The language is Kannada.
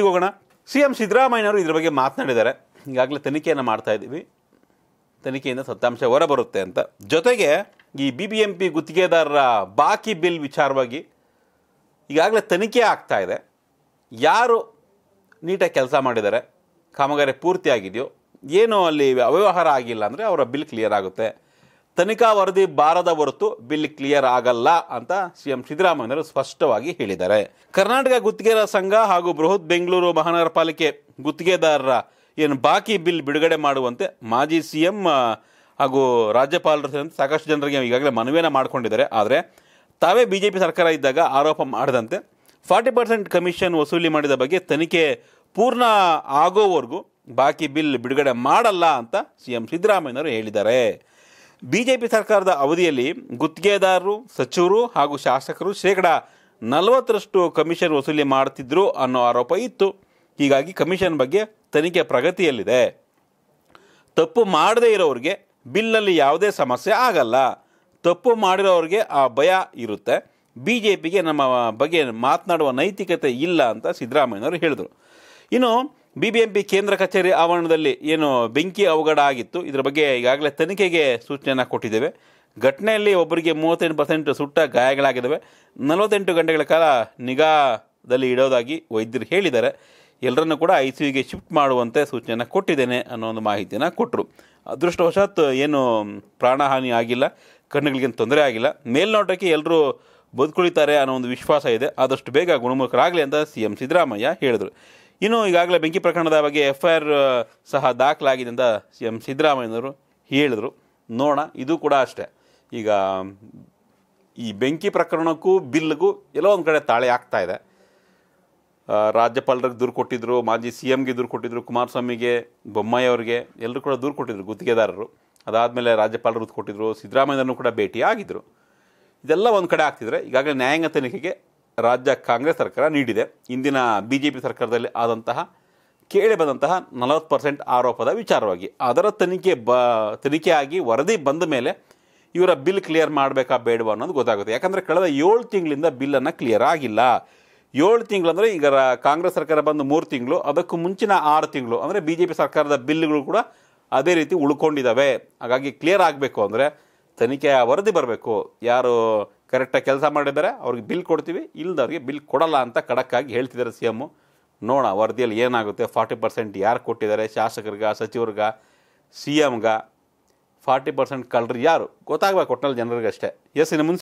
ಹೋಗೋಣ. ಸಿ ಎಂ ಸಿದ್ದರಾಮಯ್ಯನವರು ಇದ್ರ ಬಗ್ಗೆ ಮಾತನಾಡಿದ್ದಾರೆ. ಈಗಾಗಲೇ ತನಿಖೆಯನ್ನು ಮಾಡ್ತಾ ಇದ್ದೀವಿ. ತನಿಖೆಯಿಂದ ಸತ್ಯಾಂಶ ಹೊರಬರುತ್ತೆ ಅಂತ. ಜೊತೆಗೆ ಈ ಬಿ ಬಿ ಎಂ ಪಿ ಗುತ್ತಿಗೆದಾರರ ಬಾಕಿ ಬಿಲ್ ವಿಚಾರವಾಗಿ ಈಗಾಗಲೇ ತನಿಖೆ ಆಗ್ತಾ ಇದೆ. ಯಾರು ನೀಟಾಗಿ ಕೆಲಸ ಮಾಡಿದ್ದಾರೆ? ಕಾಮಗಾರಿ ಪೂರ್ತಿ ಆಗಿದೆಯೋ ಏನು ಅಲ್ಲಿ ಅವ್ಯವಹಾರ ಆಗಿಲ್ಲ ಅಂದರೆ ಅವರ ಬಿಲ್ ಕ್ಲಿಯರ್ ಆಗುತ್ತೆ. ತನಿಖಾ ವರದಿ ಬಾರದ ಹೊರತು ಬಿಲ್ ಕ್ಲಿಯರ್ ಆಗಲ್ಲ ಅಂತ ಸಿಎಂ ಸಿದ್ದರಾಮಯ್ಯರು ಸ್ಪಷ್ಟವಾಗಿ ಹೇಳಿದ್ದಾರೆ. ಕರ್ನಾಟಕ ಗುತ್ತಿಗೆದಾರ ಸಂಘ ಹಾಗೂ ಬೃಹತ್ ಬೆಂಗಳೂರು ಮಹಾನಗರ ಪಾಲಿಕೆ ಗುತ್ತಿಗೆದಾರರ ಏನು ಬಾಕಿ ಬಿಲ್ ಬಿಡುಗಡೆ ಮಾಡುವಂತೆ ಮಾಜಿ ಸಿಎಂ ಹಾಗೂ ರಾಜ್ಯಪಾಲರು ಸೇರಿದಂತೆ ಸಾಕಷ್ಟು ಜನರಿಗೆ ಈಗಾಗಲೇ ಮನವಿಯನ್ನು ಮಾಡಿಕೊಂಡಿದ್ದಾರೆ. ಆದರೆ ತಾವೇ ಬಿ ಜೆ ಪಿ ಸರ್ಕಾರ ಇದ್ದಾಗ ಆರೋಪ ಮಾಡದಂತೆ ಫಾರ್ಟಿ ಪರ್ಸೆಂಟ್ ಕಮಿಷನ್ ವಸೂಲಿ ಮಾಡಿದ ಬಗ್ಗೆ ತನಿಖೆ ಪೂರ್ಣ ಆಗೋವರೆಗೂ ಬಾಕಿ ಬಿಲ್ ಬಿಡುಗಡೆ ಮಾಡಲ್ಲ ಅಂತ ಸಿ ಎಂ ಸಿದ್ದರಾಮಯ್ಯನವರು ಹೇಳಿದ್ದಾರೆ. ಬಿ ಜೆ ಪಿ ಸರ್ಕಾರದ ಅವಧಿಯಲ್ಲಿ ಗುತ್ತಿಗೆದಾರರು, ಸಚಿವರು ಹಾಗೂ ಶಾಸಕರು ಶೇಕಡ ನಲವತ್ತರಷ್ಟು ಕಮಿಷನ್ ವಸೂಲಿ ಮಾಡ್ತಿದ್ರು ಅನ್ನೋ ಆರೋಪ ಇತ್ತು. ಹೀಗಾಗಿ ಕಮಿಷನ್ ಬಗ್ಗೆ ತನಿಖೆ ಪ್ರಗತಿಯಲ್ಲಿದೆ. ತಪ್ಪು ಮಾಡದೇ ಇರೋರಿಗೆ ಬಿಲ್ನಲ್ಲಿ ಯಾವುದೇ ಸಮಸ್ಯೆ ಆಗಲ್ಲ. ತಪ್ಪು ಮಾಡಿರೋರಿಗೆ ಆ ಭಯ ಇರುತ್ತೆ. ಬಿ ಜೆ ಪಿಗೆ ನಮ್ಮ ಬಗ್ಗೆ ಮಾತನಾಡುವ ನೈತಿಕತೆ ಇಲ್ಲ ಅಂತ ಸಿದ್ದರಾಮಯ್ಯನವರು ಹೇಳಿದರು. ಇನ್ನು ಬಿ ಬಿ ಎಂ ಪಿ ಕೇಂದ್ರ ಕಚೇರಿ ಆವರಣದಲ್ಲಿ ಏನು ಬೆಂಕಿ ಅವಘಡ ಆಗಿತ್ತು, ಇದರ ಬಗ್ಗೆ ಈಗಾಗಲೇ ತನಿಖೆಗೆ ಸೂಚನೆಯನ್ನು ಕೊಟ್ಟಿದ್ದೇವೆ. ಘಟನೆಯಲ್ಲಿ ಒಬ್ಬರಿಗೆ ಮೂವತ್ತೆಂಟು ಪರ್ಸೆಂಟ್ ಸುಟ್ಟ ಗಾಯಗಳಾಗಿದ್ದಾವೆ. ನಲವತ್ತೆಂಟು ಗಂಟೆಗಳ ಕಾಲ ನಿಗಾದಲ್ಲಿ ಇಡೋದಾಗಿ ವೈದ್ಯರು ಹೇಳಿದ್ದಾರೆ. ಎಲ್ಲರನ್ನೂ ಕೂಡ ಐ ಸಿ ಯುಗೆ ಶಿಫ್ಟ್ ಮಾಡುವಂತೆ ಸೂಚನೆಯನ್ನು ಕೊಟ್ಟಿದ್ದೇನೆ ಅನ್ನೋ ಒಂದು ಮಾಹಿತಿಯನ್ನು ಕೊಟ್ಟರು ಅದೃಷ್ಟವಶಾತ್ ಏನು ಪ್ರಾಣಹಾನಿ ಆಗಿಲ್ಲ, ಕಣ್ಣುಗಳಿಗೇನು ತೊಂದರೆ ಆಗಿಲ್ಲ. ಮೇಲ್ನೋಟಕ್ಕೆ ಎಲ್ಲರೂ ಬದುಕುಳಿತಾರೆ ಅನ್ನೋ ಒಂದು ವಿಶ್ವಾಸ ಇದೆ. ಆದಷ್ಟು ಬೇಗ ಗುಣಮುಖರಾಗಲಿ ಅಂತ ಸಿ ಎಂ ಸಿದ್ದರಾಮಯ್ಯ ಹೇಳಿದರು. ಇನ್ನು ಈಗಾಗಲೇ ಬೆಂಕಿ ಪ್ರಕರಣದ ಬಗ್ಗೆ ಎಫ್ ಐ ಆರ್ ಸಹ ದಾಖಲಾಗಿದೆ ಅಂತ ಸಿ ಎಂ ಸಿದ್ದರಾಮಯ್ಯನವರು ಹೇಳಿದರು. ನೋಡೋಣ, ಇದು ಕೂಡ ಅಷ್ಟೇ. ಈಗ, ಈ ಬೆಂಕಿ ಪ್ರಕರಣಕ್ಕೂ, ಬಿಲ್ಗೂ ಎಲ್ಲೋ ಒಂದು ಕಡೆ ತಾಳೆ ಆಗ್ತಾ ಇದೆ. ರಾಜ್ಯಪಾಲರಿಗೆ ದೂರು ಕೊಟ್ಟಿದ್ದರು ಮಾಜಿ ಸಿ ಎಮ್ಗೆ ದೂರು ಕೊಟ್ಟಿದ್ದರು ಕುಮಾರಸ್ವಾಮಿಗೆ, ಬೊಮ್ಮಾಯಿ ಅವರಿಗೆ ಎಲ್ಲರೂ ಕೂಡ ದೂರು ಕೊಟ್ಟಿದ್ದರು ಗುತ್ತಿಗೆದಾರರು. ಅದಾದಮೇಲೆ ರಾಜ್ಯಪಾಲರು ಕೊಟ್ಟಿದ್ದರು ಸಿದ್ದರಾಮಯ್ಯನೂ ಕೂಡ ಭೇಟಿ ಆಗಿದ್ದರು ಇದೆಲ್ಲ ಒಂದು ಕಡೆ ಆಗ್ತಿದ್ರೆ, ಈಗಾಗಲೇ ನ್ಯಾಯಾಂಗ ತನಿಖೆಗೆ ರಾಜ್ಯ ಕಾಂಗ್ರೆಸ್ ಸರ್ಕಾರ ನೀಡಿದೆ. ಇಂದಿನ ಬಿ ಜೆ ಪಿ ಸರ್ಕಾರದಲ್ಲಿ ಆದಂತಹ, ಕೇಳಿ ಬಂದಂತಹ ನಲವತ್ತು ಪರ್ಸೆಂಟ್ ಆರೋಪದ ವಿಚಾರವಾಗಿ. ಅದರ ತನಿಖೆ ಬ ತನಿಖೆ ಆಗಿ ವರದಿ ಬಂದ ಮೇಲೆ ಇವರ ಬಿಲ್ ಕ್ಲಿಯರ್ ಮಾಡಬೇಕಾ ಬೇಡವಾ ಅನ್ನೋದು ಗೊತ್ತಾಗುತ್ತೆ. ಯಾಕಂದರೆ ಕಳೆದ ಏಳು ತಿಂಗಳಿಂದ ಬಿಲ್ಲನ್ನು ಕ್ಲಿಯರ್ ಆಗಿಲ್ಲ. ಏಳು ತಿಂಗಳು ಅಂದರೆ ಈಗ ಕಾಂಗ್ರೆಸ್ ಸರ್ಕಾರ ಬಂದು ಮೂರು ತಿಂಗಳು, ಅದಕ್ಕೂ ಮುಂಚಿನ ಆರು ತಿಂಗಳು, ಅಂದರೆ ಬಿ ಜೆ ಪಿ ಸರ್ಕಾರದ ಬಿಲ್ಗಳು ಕೂಡ ಅದೇ ರೀತಿ ಉಳ್ಕೊಂಡಿದ್ದಾವೆ ಹಾಗಾಗಿ ಕ್ಲಿಯರ್ ಆಗಬೇಕು ಅಂದರೆ ತನಿಖೆಯ ವರದಿ ಬರಬೇಕು. ಯಾರು ಕರೆಕ್ಟಾಗಿ ಕೆಲಸ ಮಾಡಿದ್ದಾರೆ, ಅವ್ರಿಗೆ ಬಿಲ್ ಕೊಡ್ತೀವಿ. ಇಲ್ದವ್ರಿಗೆ ಬಿಲ್ ಕೊಡಲ್ಲ ಅಂತ ಖಡಕ್ಕಾಗಿ ಹೇಳ್ತಿದ್ದಾರೆ ಸಿ ಎಮ್ಮು ನೋಡೋಣ, ವರದಿಯಲ್ಲಿ ಏನಾಗುತ್ತೆ? ಫಾರ್ಟಿ ಪರ್ಸೆಂಟ್ ಯಾರು ಕೊಟ್ಟಿದ್ದಾರೆ? ಶಾಸಕರಿಗ, ಸಚಿವರ್ಗ, ಸಿ ಎಮ್ಗ ಫಾರ್ಟಿ ಪರ್ಸೆಂಟ್ ಕಳ್ರಿ ಯಾರು? ಗೊತ್ತಾಗಬೇಕು ಒಟ್ಟಿನಲ್ಲಿ ಜನರಿಗಷ್ಟೇ. ಎಸ್ ಇನ್ನು